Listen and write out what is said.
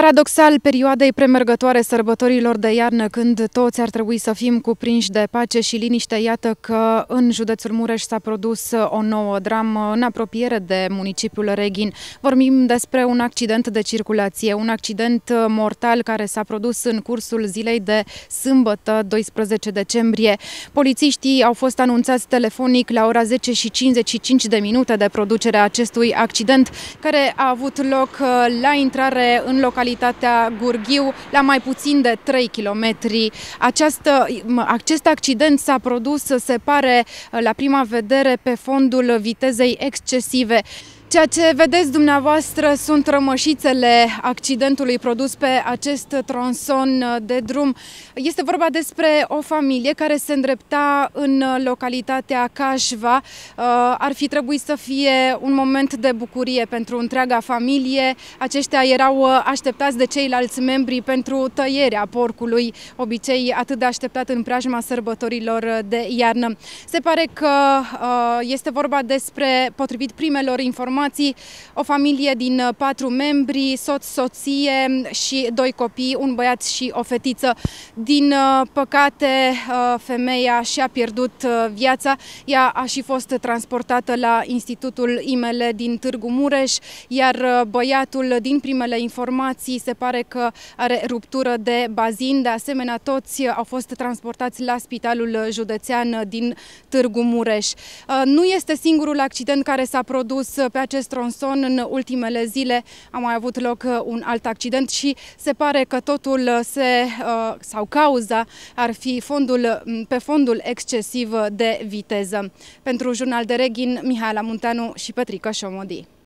Paradoxal, perioadei premergătoare sărbătorilor de iarnă, când toți ar trebui să fim cuprinși de pace și liniște, iată că în județul Mureș s-a produs o nouă dramă în apropiere de municipiul Reghin. Vorbim despre un accident de circulație, un accident mortal care s-a produs în cursul zilei de sâmbătă, 12 decembrie. Polițiștii au fost anunțați telefonic la ora 10 și 55 de minute de producerea acestui accident, care a avut loc la intrare în localitate localitatea Gurghiu, la mai puțin de 3 km. Această, acest accident s-a produs, se pare, la prima vedere, pe fondul vitezei excesive. Ceea ce vedeți dumneavoastră sunt rămășițele accidentului produs pe acest tronson de drum. Este vorba despre o familie care se îndrepta în localitatea Cașva. Uh, ar fi trebuit să fie un moment de bucurie pentru întreaga familie. Aceștia erau așteptați de ceilalți membri pentru tăierea porcului, obicei atât de așteptat în preajma sărbătorilor de iarnă. Se pare că uh, este vorba despre, potrivit primelor informații, informații, o familie din uh, patru membri, soț, soție și doi copii, un băiat și o fetiță. Din uh, păcate, uh, femeia și-a pierdut viața. Ea a și fost transportată la Institutul Imele din Târgu Mureș, iar băiatul, din primele informații, se pare că are ruptură de bazin. De asemenea, toți au fost transportați la Spitalul Județean din Târgu Mureș. Nu este singurul accident care s-a produs pe acest tronson în ultimele zile a mai avut loc uh, un alt accident și se pare că totul uh, se, uh, sau cauza ar fi fondul, mm, pe fondul excesiv de viteză. Pentru Jurnal de Reghin, Mihaela Munteanu și Petrica Șomodi.